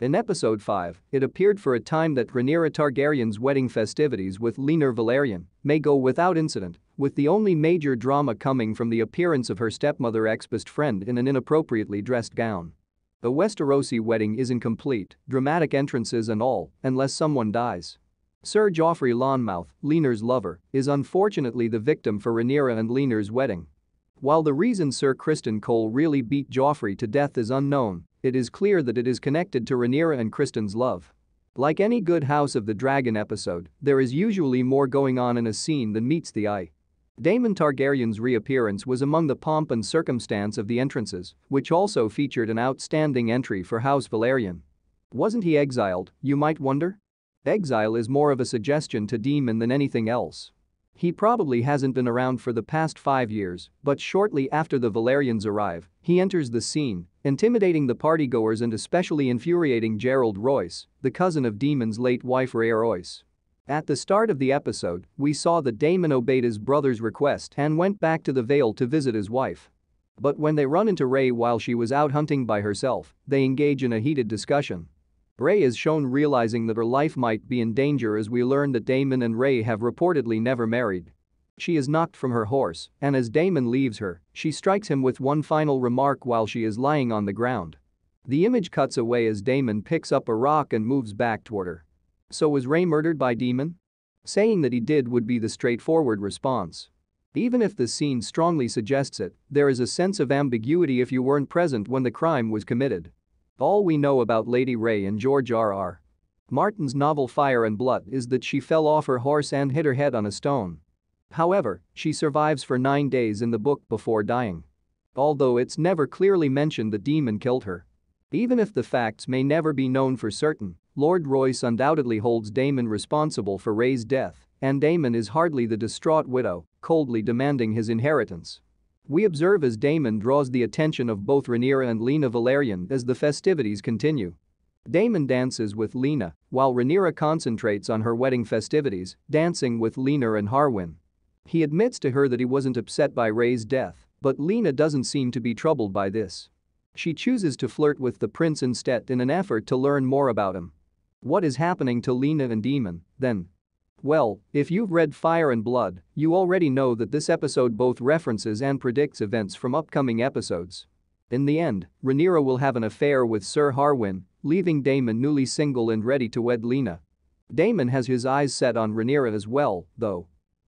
In episode 5, it appeared for a time that Rhaenyra Targaryen's wedding festivities with Laenor Velaryon may go without incident, with the only major drama coming from the appearance of her stepmother ex-best friend in an inappropriately dressed gown. The Westerosi wedding is incomplete, dramatic entrances and all, unless someone dies. Sir Joffrey Lonmouth, Laenor's lover, is unfortunately the victim for Rhaenyra and Laenor's wedding. While the reason Sir Criston Cole really beat Joffrey to death is unknown, it is clear that it is connected to Rhaenyra and Criston's love. Like any good House of the Dragon episode, there is usually more going on in a scene than meets the eye. Daemon Targaryen's reappearance was among the pomp and circumstance of the entrances, which also featured an outstanding entry for House Velaryon. Wasn't he exiled, you might wonder? Exile is more of a suggestion to Daemon than anything else. He probably hasn't been around for the past five years, but shortly after the Velaryons arrive, he enters the scene, intimidating the partygoers and especially infuriating Gerold Royce, the cousin of Daemon's late wife Rhea Royce. At the start of the episode, we saw that Daemon obeyed his brother's request and went back to the Vale to visit his wife. But when they run into Ray while she was out hunting by herself, they engage in a heated discussion. Rhea is shown realizing that her life might be in danger as we learn that Daemon and Ray have reportedly never married. She is knocked from her horse, and as Daemon leaves her, she strikes him with one final remark while she is lying on the ground. The image cuts away as Daemon picks up a rock and moves back toward her. So was Ray murdered by Daemon? Saying that he did would be the straightforward response. Even if the scene strongly suggests it, there is a sense of ambiguity if you weren't present when the crime was committed. All we know about Lady Ray and George R.R. Martin's novel Fire and Blood is that she fell off her horse and hit her head on a stone. However, she survives for nine days in the book before dying. Although it's never clearly mentioned the Daemon killed her. Even if the facts may never be known for certain, Lord Royce undoubtedly holds Daemon responsible for Ray's death, and Daemon is hardly the distraught widow, coldly demanding his inheritance. We observe as Daemon draws the attention of both Rhaenyra and Laena Velaryon as the festivities continue. Daemon dances with Laena, while Rhaenyra concentrates on her wedding festivities, dancing with Laenor and Harwin. He admits to her that he wasn't upset by Ray's death, but Laena doesn't seem to be troubled by this. She chooses to flirt with the prince instead in an effort to learn more about him. What is happening to Laena and Daemon, then? Well, if you've read Fire and Blood, you already know that this episode both references and predicts events from upcoming episodes. In the end, Rhaenyra will have an affair with Sir Harwin, leaving Daemon newly single and ready to wed Laena. Daemon has his eyes set on Rhaenyra as well, though.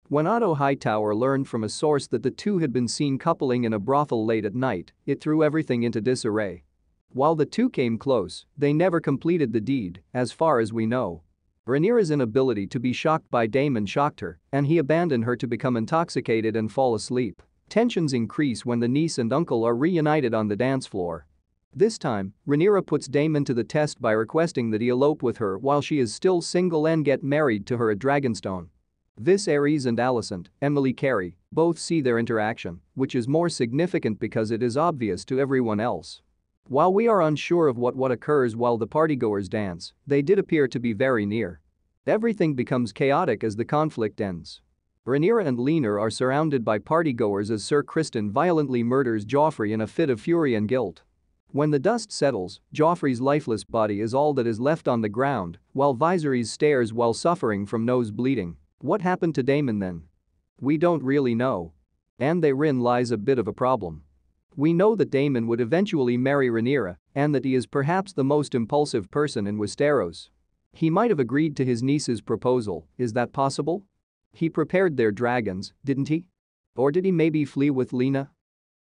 When Otto Hightower learned from a source that the two had been seen coupling in a brothel late at night, it threw everything into disarray. While the two came close, they never completed the deed, as far as we know. Rhaenyra's inability to be shocked by Daemon shocked her, and he abandoned her to become intoxicated and fall asleep. Tensions increase when the niece and uncle are reunited on the dance floor. This time, Rhaenyra puts Daemon to the test by requesting that he elope with her while she is still single and get married to her at Dragonstone. Viserys and Alicent, Emily Carey, both see their interaction, which is more significant because it is obvious to everyone else. While we are unsure of what what occurs while the partygoers dance, they did appear to be very near. Everything becomes chaotic as the conflict ends. Rhaenyra and Laenor are surrounded by partygoers as Sir Criston violently murders Joffrey in a fit of fury and guilt. When the dust settles, Joffrey's lifeless body is all that is left on the ground, while Viserys stares while suffering from nose bleeding. What happened to Daemon then? We don't really know. And therein lies a bit of a problem. We know that Daemon would eventually marry Rhaenyra and that he is perhaps the most impulsive person in Westeros. He might have agreed to his niece's proposal, is that possible? He prepared their dragons, didn't he? Or did he maybe flee with Laena?